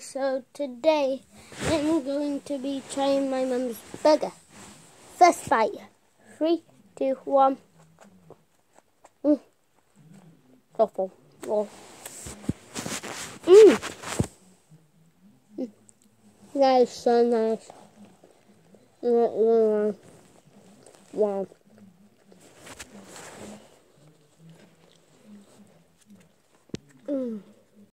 so today I'm going to be trying my mum's burger. First bite. Three, two, one. Mmm. Awful. Mmm. Mm. That mm. mm. is so nice. Wow. Mmm.